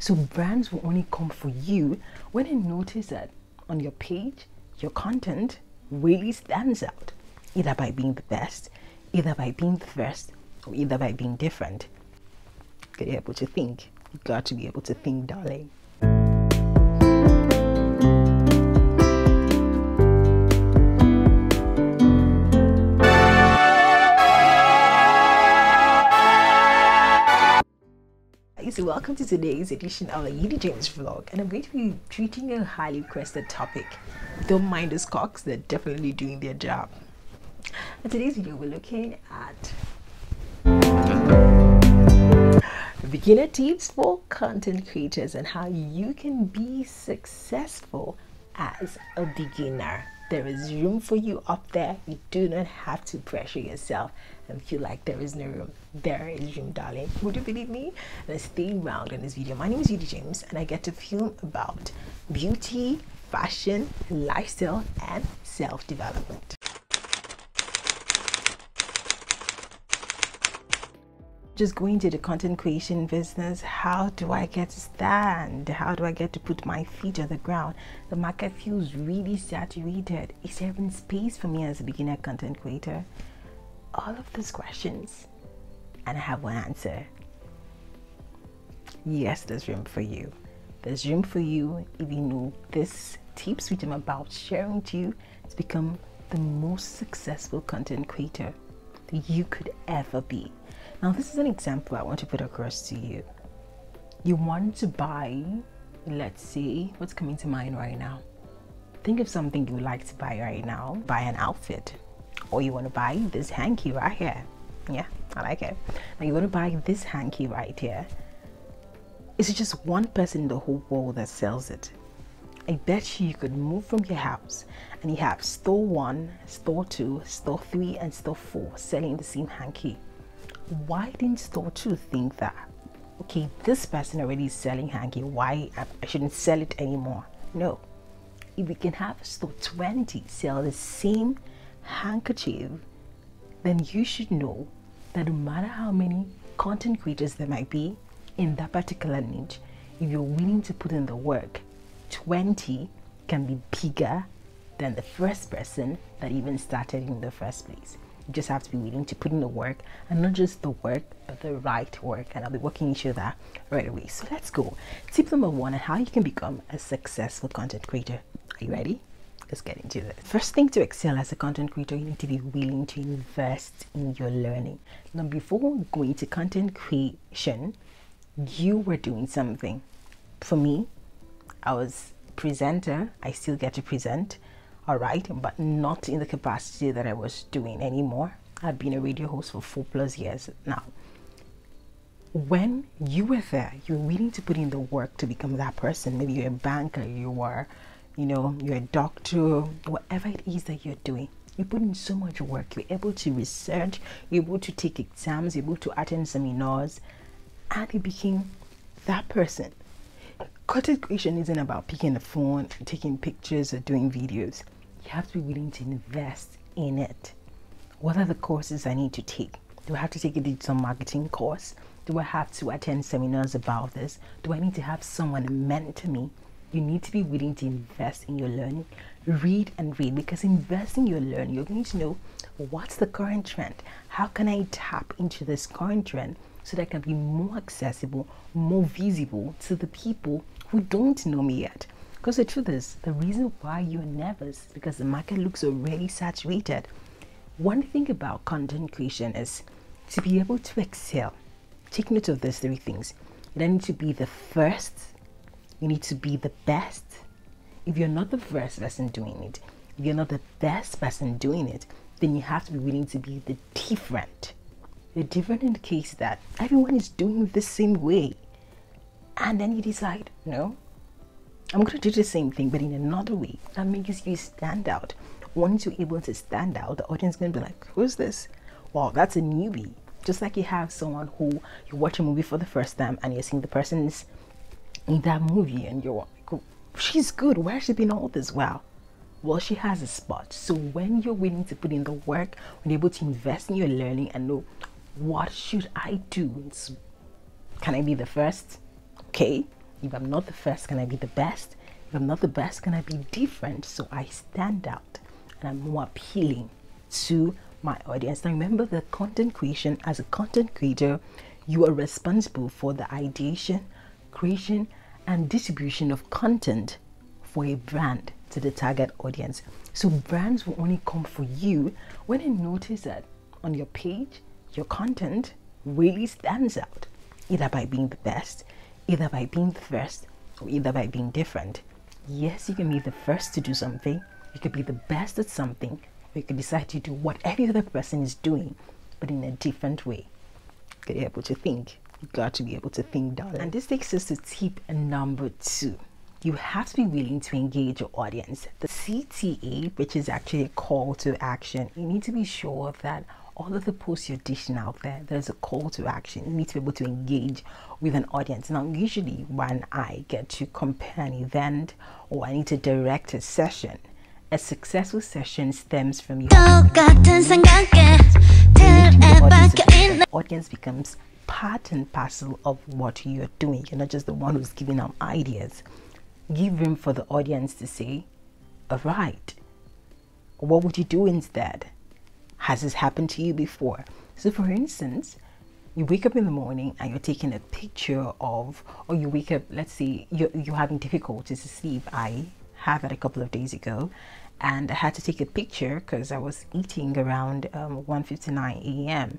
So brands will only come for you when they notice that on your page, your content really stands out, either by being the best, either by being the first, or either by being different. Get able to think. You got to be able to think, darling. So welcome to today's edition of the Yhudie James vlog and I'm going to be treating a highly requested topic. Don't mind those cocks, they're definitely doing their job. In today's video we're looking at beginner tips for content creators and how you can be successful as a beginner. There is room for you up there. You do not have to pressure yourself and feel like there is no room. There is room, darling. Would you believe me? Let's stay around in this video. My name is Yhudie James and I get to film about beauty, fashion, lifestyle, and self-development. just going to the content creation business how do i get to stand how do i get to put my feet on the ground the market feels really saturated is there even space for me as a beginner content creator all of these questions and i have one answer yes there's room for you there's room for you if you know this tips which i'm about sharing to you to become the most successful content creator that you could ever be now, this is an example I want to put across to you. You want to buy, let's see, what's coming to mind right now? Think of something you would like to buy right now. Buy an outfit. Or you want to buy this hanky right here. Yeah, I like it. Now, you want to buy this hanky right here. Is it just one person in the whole world that sells it? I bet you you could move from your house and you have store one, store two, store three, and store four selling the same hanky why didn't store 2 think that okay this person already is selling hanky why I shouldn't sell it anymore no if we can have store 20 sell the same handkerchief then you should know that no matter how many content creators there might be in that particular niche if you're willing to put in the work 20 can be bigger than the first person that even started in the first place you just have to be willing to put in the work and not just the work, but the right work. And I'll be walking you through that right away. So let's go. Tip number one on how you can become a successful content creator. Are you ready? Let's get into this. First thing to excel as a content creator, you need to be willing to invest in your learning. Now, before going to content creation, you were doing something. For me, I was presenter. I still get to present all right, but not in the capacity that I was doing anymore. I've been a radio host for four plus years now. When you were there, you were willing to put in the work to become that person. Maybe you're a banker, you were, you know, you're a doctor, whatever it is that you're doing. You put in so much work. You're able to research, you're able to take exams, you're able to attend seminars, and you became that person. Content creation isn't about picking a phone, taking pictures, or doing videos you have to be willing to invest in it. What are the courses I need to take? Do I have to take a digital marketing course? Do I have to attend seminars about this? Do I need to have someone mentor me? You need to be willing to invest in your learning. Read and read because investing in your learning, you're going to know what's the current trend. How can I tap into this current trend so that I can be more accessible, more visible to the people who don't know me yet? Because the truth is, the reason why you're nervous is because the market looks already saturated. One thing about content creation is to be able to excel. Take note of these three things. You don't need to be the first, you need to be the best. If you're not the first person doing it, if you're not the best person doing it, then you have to be willing to be the different. The different in the case that everyone is doing the same way. And then you decide, no, I'm going to do the same thing, but in another way that makes you stand out. Once you're able to stand out, the audience is going to be like, who's this? Wow, that's a newbie. Just like you have someone who you watch a movie for the first time and you're seeing the person's in that movie and you're like, she's good. Where's she been all this while? Well, she has a spot. So when you're willing to put in the work, when you're able to invest in your learning and know what should I do? Can I be the first? Okay, If I'm not the first, can I be the best? If I'm not the best, can I be different? So I stand out and I'm more appealing to my audience. Now remember the content creation as a content creator, you are responsible for the ideation, creation, and distribution of content for a brand to the target audience. So brands will only come for you when they notice that on your page, your content really stands out, either by being the best, either by being the first, or either by being different. Yes, you can be the first to do something, you could be the best at something, or you could decide to do what every other person is doing, but in a different way. You be able to think. You got to be able to think, darling. And this takes us to tip number two you have to be willing to engage your audience. The CTA, which is actually a call to action, you need to be sure that all of the posts you're dishing out there, there's a call to action. You need to be able to engage with an audience. Now, usually when I get to compare an event or I need to direct a session, a successful session stems from you. The audience becomes part and parcel of what you're doing. You're not just the one who's giving them ideas give room for the audience to say, all right, what would you do instead? Has this happened to you before? So, for instance, you wake up in the morning and you're taking a picture of, or you wake up, let's say you're, you're having difficulties to sleep. I had that a couple of days ago and I had to take a picture because I was eating around um, 1.59 a.m.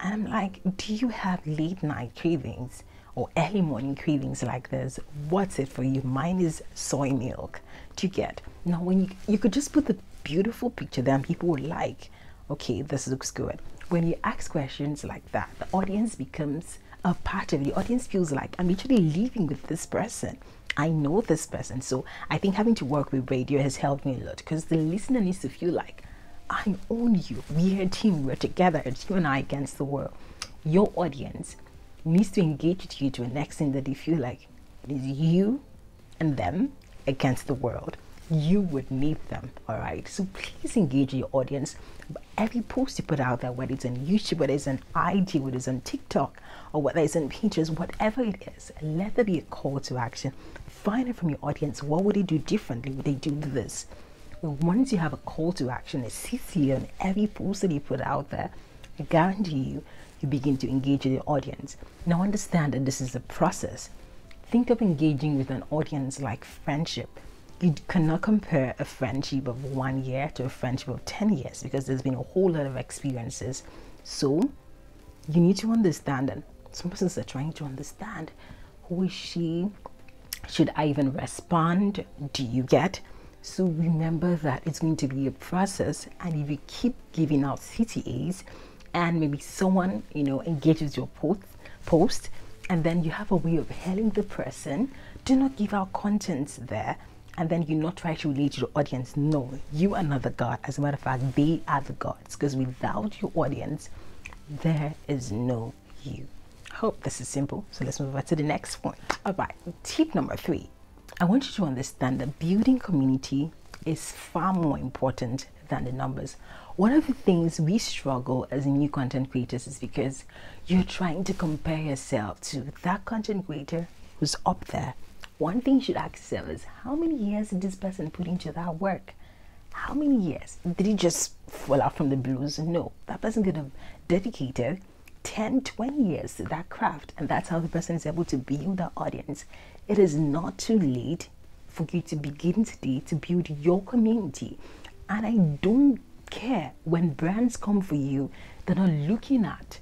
And I'm like, do you have late night cravings? or early morning cravings like this, what's it for you? Mine is soy milk. Do you get? Now, when you you could just put the beautiful picture there, and people would like, okay, this looks good. When you ask questions like that, the audience becomes a part of it. The audience feels like I'm actually living with this person. I know this person. So I think having to work with radio has helped me a lot because the listener needs to feel like I own you. We're a team. We're together. It's you and I against the world. Your audience needs to engage with you to an extent that they feel like it is you and them against the world. You would need them, all right? So please engage your audience. Every post you put out there, whether it's on YouTube, whether it's on IG, whether it's on TikTok, or whether it's on Pinterest, whatever it is, let there be a call to action. Find out from your audience what would they do differently? Would they do this? Once you have a call to action, a CC on every post that you put out there, I guarantee you you begin to engage with the audience. Now, understand that this is a process. Think of engaging with an audience like friendship. You cannot compare a friendship of one year to a friendship of 10 years because there's been a whole lot of experiences. So, you need to understand, and some persons are trying to understand who is she? Should I even respond? Do you get? So remember that it's going to be a process, and if you keep giving out CTAs, and maybe someone you know engages your post post and then you have a way of hailing the person do not give out content there and then you not try to relate to the audience no you are not the god. As a matter of fact they are the gods because without your audience there is no you. Hope this is simple. So let's move on to the next point. All right tip number three i want you to understand that building community is far more important than the numbers one of the things we struggle as new content creators is because you're trying to compare yourself to that content creator who's up there. One thing you should ask yourself is how many years did this person put into that work? How many years? Did he just fall out from the blues? No, that person could have dedicated 10, 20 years to that craft, and that's how the person is able to build that audience. It is not too late for you to begin today to build your community. And I don't care when brands come for you they're not looking at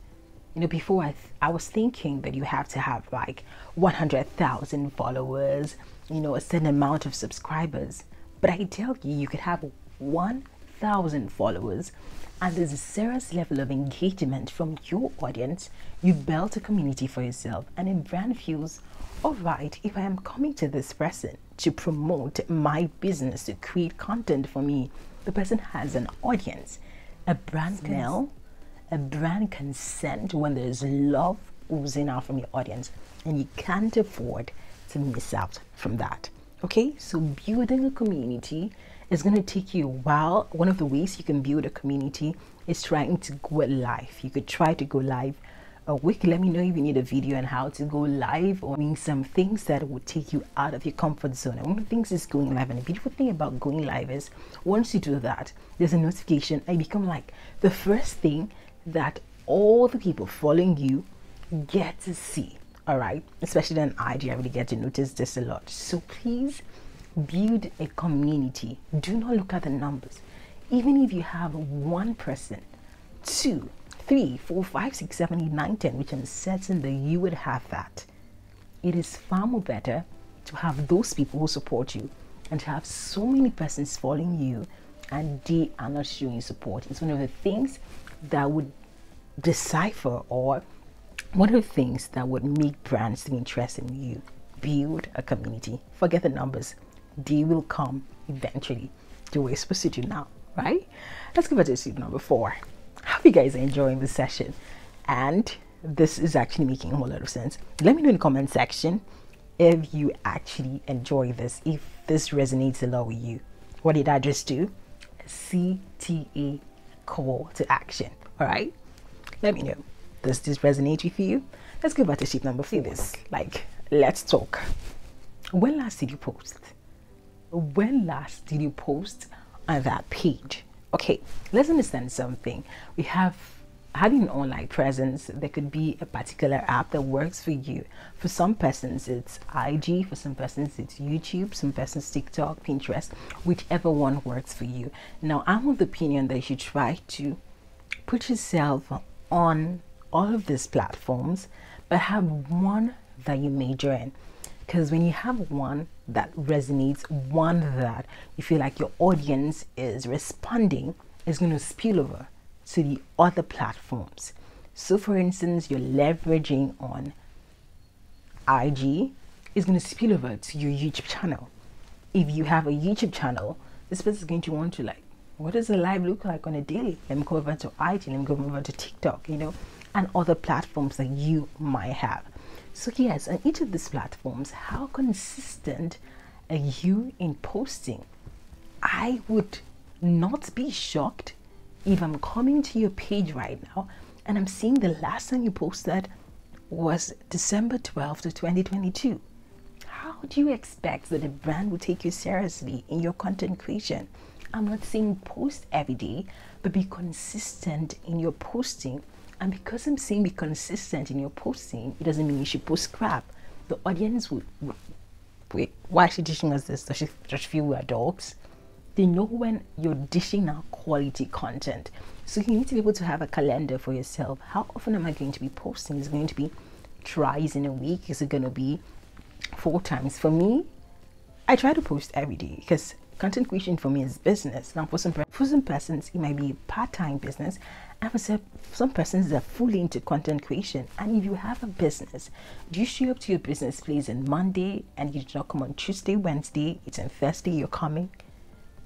you know before I, I was thinking that you have to have like 100000 followers you know a certain amount of subscribers but i tell you you could have 1000 followers and there's a serious level of engagement from your audience you built a community for yourself and a brand feels all right if i am coming to this person to promote my business to create content for me the person has an audience. A brand smell, a brand consent when there's love oozing out from your audience, and you can't afford to miss out from that. Okay, so building a community is going to take you a while. One of the ways you can build a community is trying to go live. You could try to go live a week. Let me know if you need a video on how to go live or mean some things that would take you out of your comfort zone. And one of the things is going live. And the beautiful thing about going live is once you do that, there's a notification. I become like the first thing that all the people following you get to see. All right, especially on IG, I really get to notice this a lot. So please build a community. Do not look at the numbers. Even if you have one person, two, three, four, five, six, seven, eight, nine, ten, which I'm certain that you would have that. It is far more better to have those people who support you and to have so many persons following you and they are not showing support. It's one of the things that would decipher or one of the things that would make brands to be interested in you. Build a community. Forget the numbers. They will come eventually. The way it's supposed to do now, right? Let's go back to step number four hope you guys are enjoying this session? And this is actually making a whole lot of sense. Let me know in the comment section if you actually enjoy this if this resonates a lot with you. What did i just do? Cta call to action. All right? Let me know. Does this resonate with you? Let's go back to sheet number four. This like let's talk. When last did you post? When last did you post on that page okay let's understand something. We have having an online presence there could be a particular app that works for you. For some persons it's ig for some persons it's youtube some persons tiktok pinterest whichever one works for you. Now i'm of the opinion that you should try to put yourself on all of these platforms but have one that you major in. Because when you have one that resonates, one that you feel like your audience is responding, is going to spill over to the other platforms. So, for instance, you're leveraging on IG, is going to spill over to your YouTube channel. If you have a YouTube channel, this person is going to want to like, what does the live look like on a daily? Let me go over to IG, let me go over to TikTok, you know, and other platforms that you might have. So, yes, on each of these platforms, how consistent are you in posting? I would not be shocked if I'm coming to your page right now and I'm seeing the last time you posted was December 12th of 2022. How do you expect that a brand will take you seriously in your content creation? I'm not saying post every day, but be consistent in your posting and because I'm saying be consistent in your posting, it doesn't mean you should post crap. The audience would, wait, why is she dishing us this? Does she just feel we're dogs? They know when you're dishing out quality content. So you need to be able to have a calendar for yourself. How often am I going to be posting? Is it going to be twice in a week? Is it going to be four times? For me, I try to post every day because content creation for me is business. Now, for some for some persons, it might be part-time business, and for some, some persons, they're fully into content creation. And if you have a business, do you show up to your business place on Monday and you do not come on Tuesday, Wednesday? It's on Thursday you're coming.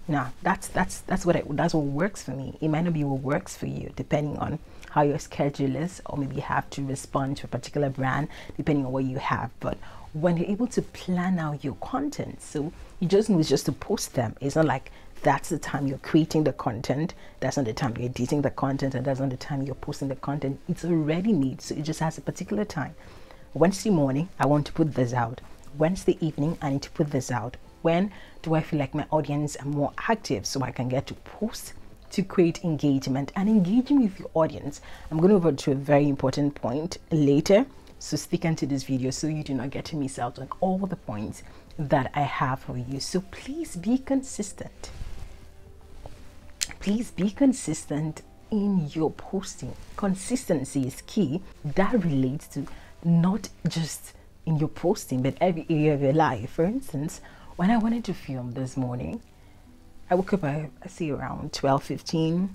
Nah, that's that's that's what that's what works for me. It might not be what works for you, depending on how your schedule is, or maybe you have to respond to a particular brand, depending on what you have. But when you're able to plan out your content, so you just need just to post them. It's not like that's the time you're creating the content, that's not the time you're editing the content, and that's not the time you're posting the content. It's already made, so it just has a particular time. Wednesday morning, I want to put this out. Wednesday evening, I need to put this out. When do I feel like my audience are more active so I can get to post to create engagement and engaging with your audience? I'm going over to a very important point later so stick into this video so you do not get to miss out on all the points that I have for you. So please be consistent. Please be consistent in your posting. Consistency is key. That relates to not just in your posting, but every area of your life. For instance, when I wanted to film this morning, I woke up, I, I see around 12 15,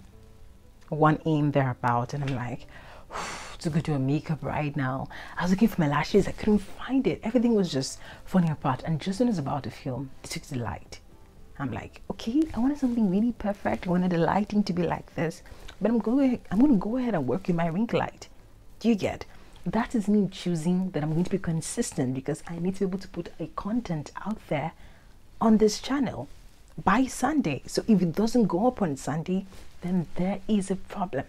1 a.m. thereabout, and I'm like, to go do a makeup right now. I was looking for my lashes, I couldn't find it. Everything was just falling apart. And just when I was about to film, it took the light. I'm like, okay, I wanted something really perfect. I wanted the lighting to be like this, but I'm going. I'm going to go ahead and work with my ring light. Do you get? That is me choosing that I'm going to be consistent because I need to be able to put a content out there on this channel by Sunday. So if it doesn't go up on Sunday, then there is a problem.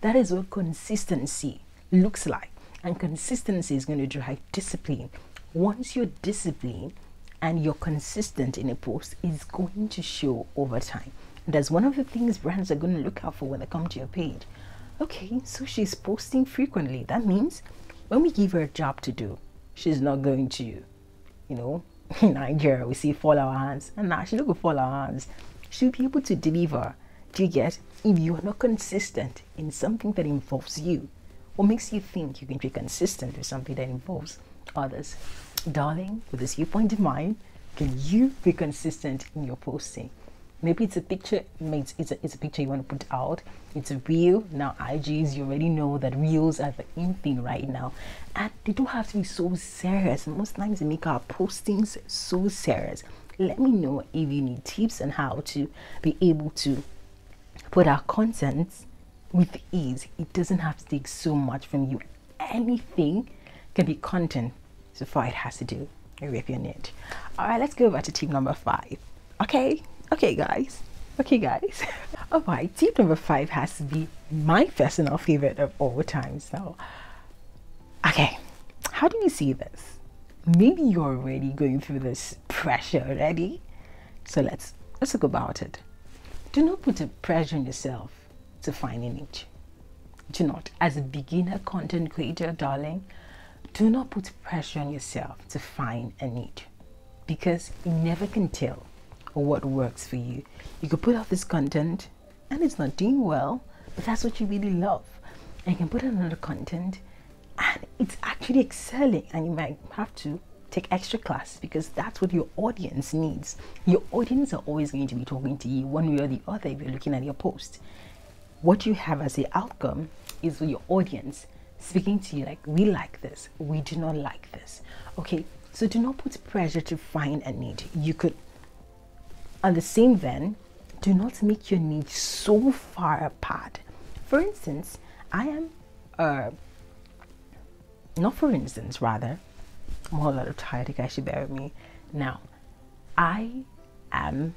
That is what consistency looks like. And consistency is going to drive discipline. Once you're disciplined and you're consistent in a post, is going to show over time. That's one of the things brands are going to look out for when they come to your page. Okay, so she's posting frequently. That means when we give her a job to do, she's not going to, you know, in Nigeria, we see fall our hands. And now she's not going fall our hands. She'll be able to deliver. Do you get? If you are not consistent in something that involves you, what makes you think you can be consistent with something that involves others? Darling, with this viewpoint in mind, can you be consistent in your posting? maybe it's a picture it's, it's, a, it's a picture you want to put out. It's a reel. Now ig's you already know that reels are the in thing right now. And they don't have to be so serious. Most times they make our postings so serious. Let me know if you need tips on how to be able to put our content with ease. It doesn't have to take so much from you. Anything can be content so far it has to do with your niche. All right let's go back to tip number five. Okay? Okay guys. Okay guys. All right tip number five has to be my personal favorite of all times so okay how do you see this? Maybe you're already going through this pressure already. So let's let's talk about it. Do not put a pressure on yourself to find a niche. Do not. As a beginner content creator darling do not put pressure on yourself to find a niche because you never can tell what works for you. You could put out this content and it's not doing well, but that's what you really love. And you can put out another content and it's actually excelling, and you might have to take extra classes because that's what your audience needs. Your audience are always going to be talking to you one way or the other if you're looking at your post. What you have as the outcome is your audience speaking to you like, we like this, we do not like this. Okay, so do not put pressure to find a need. You could on the same vein, do not make your needs so far apart. For instance, I am, uh, not for instance, rather, I'm a of tired, you guys should bear with me. Now, I am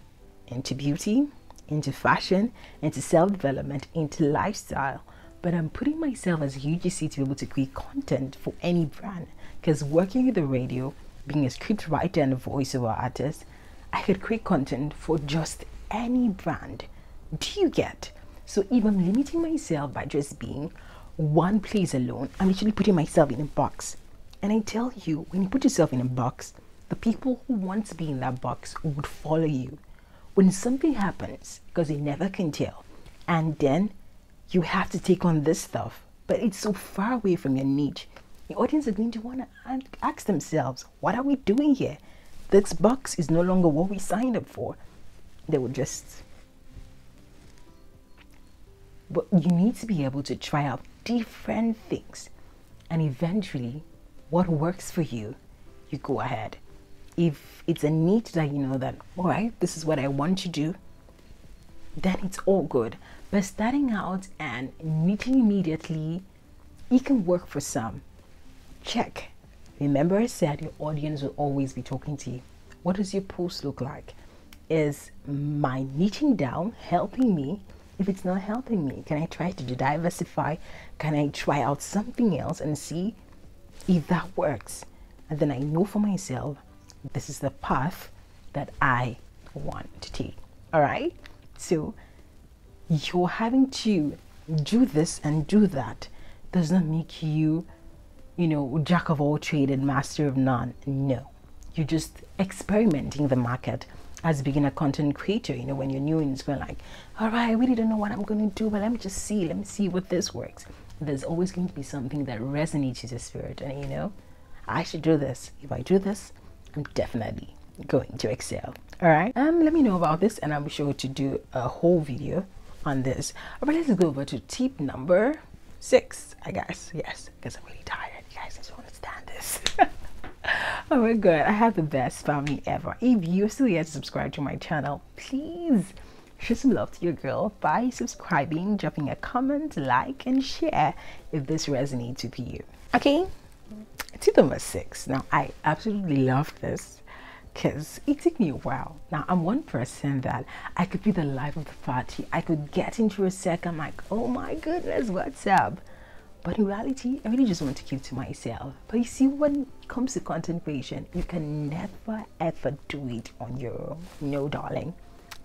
into beauty, into fashion, into self development, into lifestyle, but I'm putting myself as a UGC to be able to create content for any brand because working with the radio, being a script writer and a voiceover artist, I could create content for just any brand. Do you get? So if I'm limiting myself by just being one place alone, I'm actually putting myself in a box. And I tell you, when you put yourself in a box, the people who want to be in that box would follow you. When something happens, because they never can tell, and then you have to take on this stuff, but it's so far away from your niche, Your audience are going to want to ask themselves, what are we doing here? this box is no longer what we signed up for. They will just. But you need to be able to try out different things. And eventually, what works for you, you go ahead. If it's a niche that you know that, all right, this is what I want to do, then it's all good. But starting out and meeting immediately, it can work for some. Check Remember, I said your audience will always be talking to you. What does your post look like? Is my knitting down helping me? If it's not helping me, can I try to diversify? Can I try out something else and see if that works? And then I know for myself this is the path that I want to take. All right? So you're having to do this and do that does not make you you know, jack of all trade and master of none. No, you're just experimenting the market as a beginner content creator. You know, when you're new and it's going like, all right, I really don't know what I'm going to do, but let me just see, let me see what this works. There's always going to be something that resonates with your spirit, and you know, I should do this. If I do this, I'm definitely going to excel. All right. Um, let me know about this, and I'll be sure to do a whole video on this. All right, let's go over to tip number six, I guess. Yes, because I'm really tired You guys just want to stand this. oh my god, I have the best family ever. If you're still yet to subscribe to my channel, please show some love to your girl by subscribing, dropping a comment, like, and share if this resonates with you. Okay, tip number six. Now, I absolutely love this because it took me a while. Now, I'm one person that I could be the life of the party. I could get into a sec. I'm like, oh my goodness, what's up? But in reality, I really just want to keep to myself. But you see, when it comes to content creation, you can never ever do it on your own. No, darling.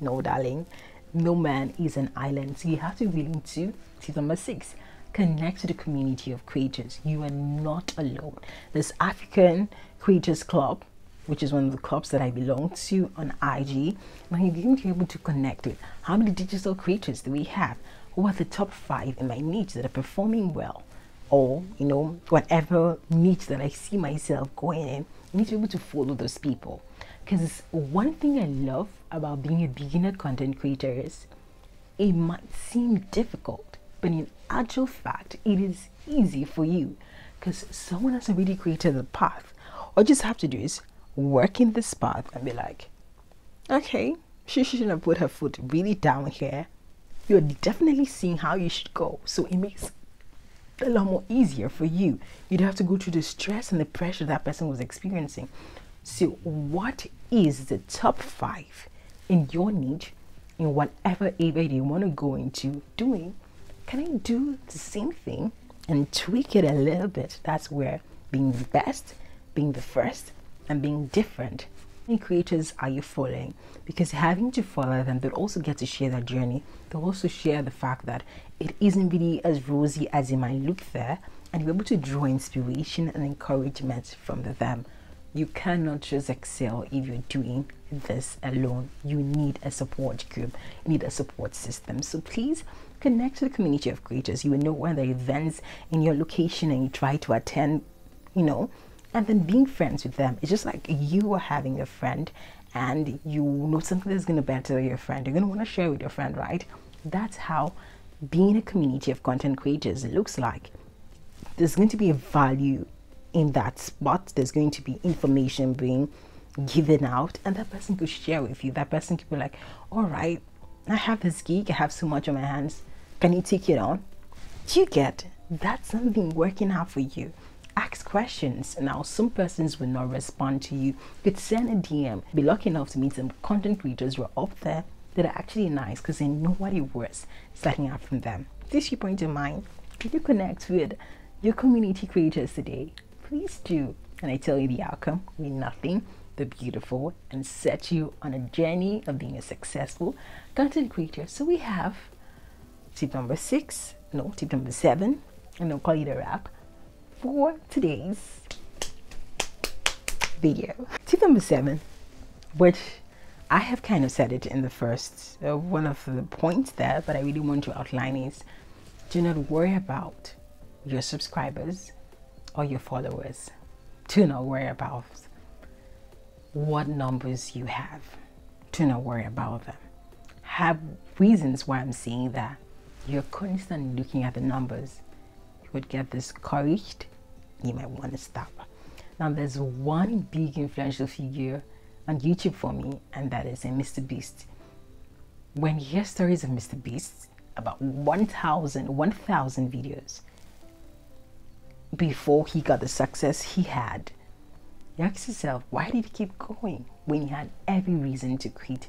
No, darling. No man is an island. So you have to be willing to. Tip number six connect to the community of creators. You are not alone. This African Creators Club, which is one of the clubs that I belong to on IG, you're going to be able to connect with how many digital creators do we have? Who are the top five in my niche that are performing well? Or, you know, whatever niche that I see myself going in, you need to be able to follow those people. Because one thing I love about being a beginner content creator is it might seem difficult, but in actual fact, it is easy for you because someone has already created the path. All you just have to do is work in this path and be like, okay, she shouldn't have put her foot really down here. You're definitely seeing how you should go. So it makes a lot more easier for you. You don't have to go through the stress and the pressure that person was experiencing. So, what is the top five in your niche, in whatever area you want to go into doing? Can I do the same thing and tweak it a little bit? That's where being the best, being the first, and being different. How many creators are you following? Because having to follow them, they'll also get to share their journey. They'll also share the fact that it isn't really as rosy as it might look there, and you're able to draw inspiration and encouragement from them. You cannot just excel if you're doing this alone. You need a support group, you need a support system. So please connect to the community of creators. You will know when are events in your location and you try to attend, you know, and then being friends with them. It's just like you are having a friend and you know something that's going to better your friend. You're going to want to share with your friend, right? That's how being a community of content creators looks like. There's going to be a value in that spot. There's going to be information being given out, and that person could share with you. That person could be like, All right, I have this gig, I have so much on my hands. Can you take it on? Do you get that's something working out for you? Ask questions. Now, some persons will not respond to you. You could send a DM. Be lucky enough to meet some content creators who are up there that are actually nice because they know what it was starting out from them. This you point in mind. If you connect with your community creators today, please do. And I tell you the outcome will be nothing but beautiful and set you on a journey of being a successful content creator. So we have tip number six, no, tip number seven, and I'll call it a wrap for today's video. Tip number seven, which I have kind of said it in the first uh, one of the points there, but I really want to outline is do not worry about your subscribers or your followers. Do not worry about what numbers you have. Do not worry about them. Have reasons why I'm saying that. You're constantly looking at the numbers. You would get discouraged. You might want to stop. Now, there's one big influential figure on YouTube for me, and that is a Mr. Beast. When you hear stories of Mr. Beast, about 1,000 1,000 videos before he got the success he had, you ask yourself, why did he keep going when he had every reason to quit?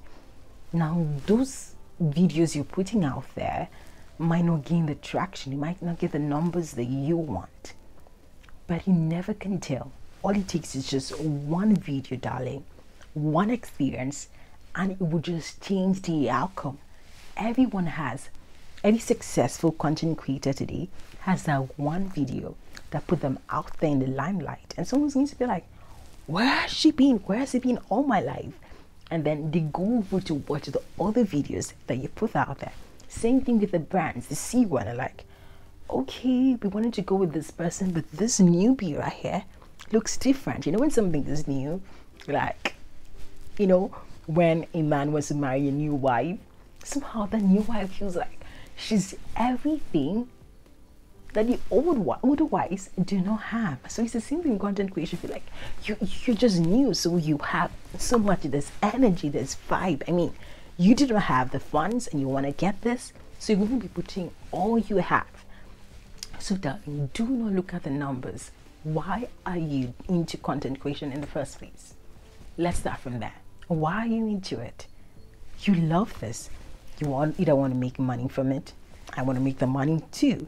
Now, those videos you're putting out there might not gain the traction, you might not get the numbers that you want, but you never can tell. All it takes is just one video, darling, one experience, and it will just change the outcome. Everyone has, every successful content creator today has that one video that put them out there in the limelight, and someone's going to be like, where has she been? Where has she been all my life? And then they go over to watch the other videos that you put out there. Same thing with the brands. They see one like, okay, we wanted to go with this person, but this newbie right here looks different. You know, when something is new, like, you know, when a man wants to marry a new wife, somehow the new wife feels like she's everything that the old older wives do not have. So it's the same thing in content creation. Feel like you you're just new, so you have so much this energy, this vibe. I mean, you did not have the funds, and you want to get this, so you're going to be putting all you have. So darling, do not look at the numbers. Why are you into content creation in the first place? Let's start from there. Why are you into it? You love this. You want you don't want to make money from it. I want to make the money too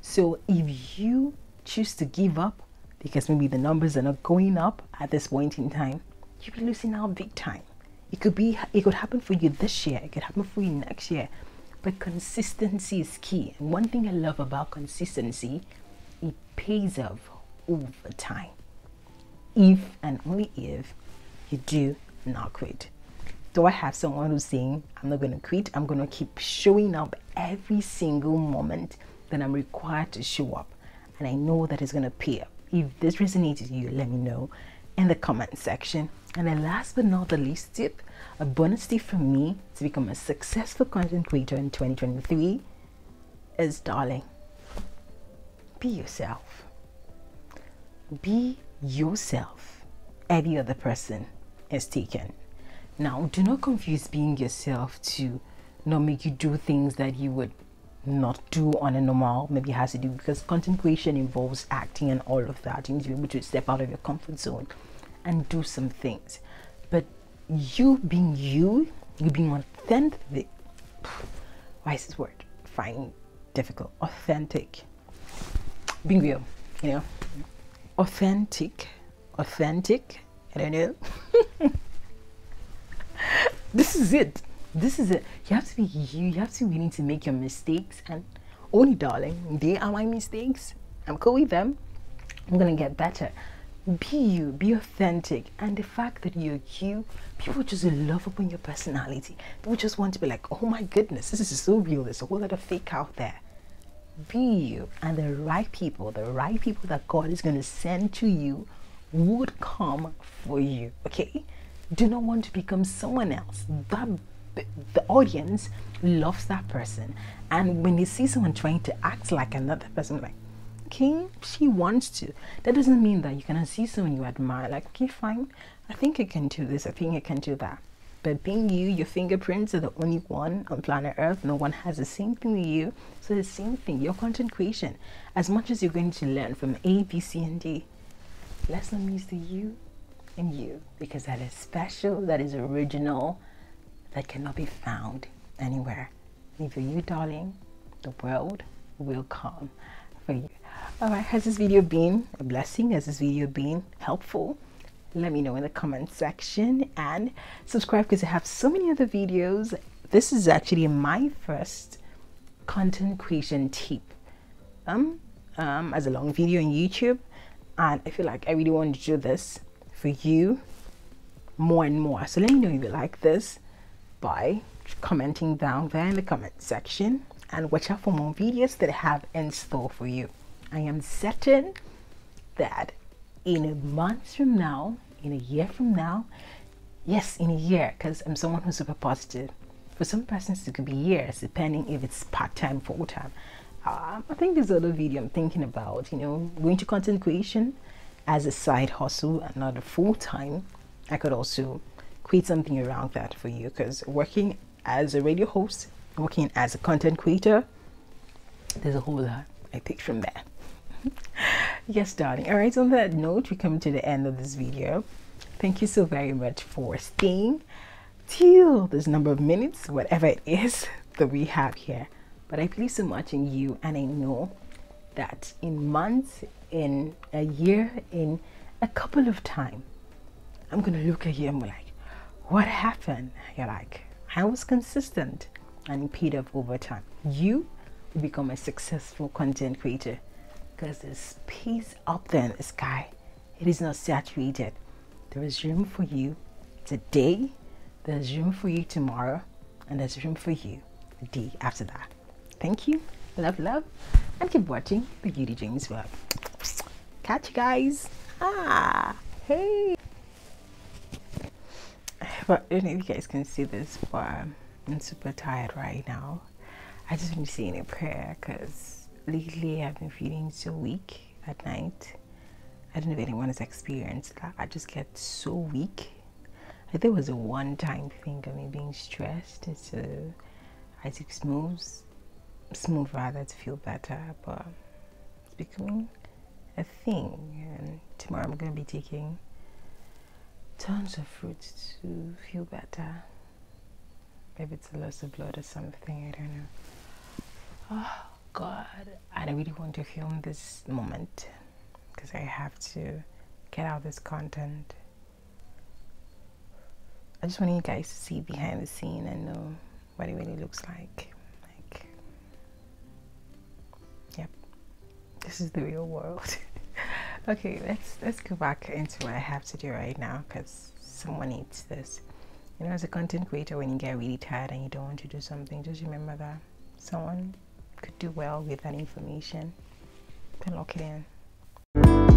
So if you choose to give up because maybe the numbers are not going up at this point in time, you'll be losing out big time. It could be it could happen for you this year, it could happen for you next year. But consistency is key. And one thing I love about consistency, it pays off over time. If and only if you do not quit. Do I have someone who's saying, I'm not going to quit, I'm going to keep showing up every single moment that I'm required to show up. And I know that it's going to pay up. If this resonates with you, let me know in the comment section. And then last but not the least tip, a bonus tip from me to become a successful content creator in 2023 is darling, be yourself. Be yourself. Every other person is taken. Now, do not confuse being yourself to not make you do things that you would not do on a normal maybe has to do because content creation involves acting and all of that you need to be able to step out of your comfort zone and do some things. But you being you you being authentic why is this word? Fine difficult authentic. Being real you know? Authentic authentic i don't know. This is it this is it. You have to be you you have to be willing to make your mistakes and only darling they are my mistakes. I'm cool with them. I'm gonna get better be you be authentic. And the fact that you're you people just love upon your personality. People just want to be like oh my goodness this is so real. There's a whole lot of fake out there. Be you and the right people the right people that god is going to send to you would come for you okay? Do not want to become someone else. That the audience loves that person. And when they see someone trying to act like another person like okay she wants to. That doesn't mean that you cannot see someone you admire. Like okay fine. I think i can do this. I think i can do that. But being you your fingerprints are the only one on planet earth. No one has the same thing with you. So the same thing your content creation. As much as you're going to learn from a b c and d let's not miss the you and you. Because that is special that is original that cannot be found anywhere. And for you, darling, the world will come for you. All right, has this video been a blessing? Has this video been helpful? Let me know in the comment section and subscribe because I have so many other videos. This is actually my first content creation tip um, um, as a long video on YouTube. And I feel like I really want to do this for you more and more. So let me know if you like this by commenting down there in the comment section and watch out for more videos that I have in store for you. I am certain that in a month from now, in a year from now, yes, in a year, because I'm someone who's super positive. For some persons, it could be years, depending if it's part time, full time. Um, I think there's other video I'm thinking about, you know, going to content creation as a side hustle and not a full time. I could also create something around that for you because working as a radio host, working as a content creator, there's a whole lot I picked from there. yes, darling. All right, on that note, we come to the end of this video. Thank you so very much for staying till this number of minutes, whatever it is that we have here. But I believe so much in you, and I know that in months, in a year, in a couple of time, I'm gonna look at you and be like, what happened? You're like, I was consistent and paid off over time. You become a successful content creator because there's space up there in the sky. It is not saturated. There is room for you today, there's room for you tomorrow, and there's room for you the day after that. Thank you. Love, love, and keep watching the Yhudie James Vlog. Catch you guys. Ah, hey but I don't know if you guys can see this, but I'm super tired right now. I just been saying a prayer because lately I've been feeling so weak at night. I don't know if anyone has experienced that. I just get so weak. I think it was a one-time thing of me being stressed. It's a, I took smooths, smooth rather to feel better, but it's becoming a thing. And tomorrow I'm gonna be taking tons of fruits to feel better. Maybe it's a loss of blood or something, I don't know. Oh, god i really want to film this moment because i have to get out this content. I just want you guys to see behind the scene and know what it really looks like. Like yep. This is the real world. Okay let's let's go back into what i have to do right now because someone needs this. You know as a content creator when you get really tired and you don't want to do something just remember that someone could do well with that information. And can lock it in.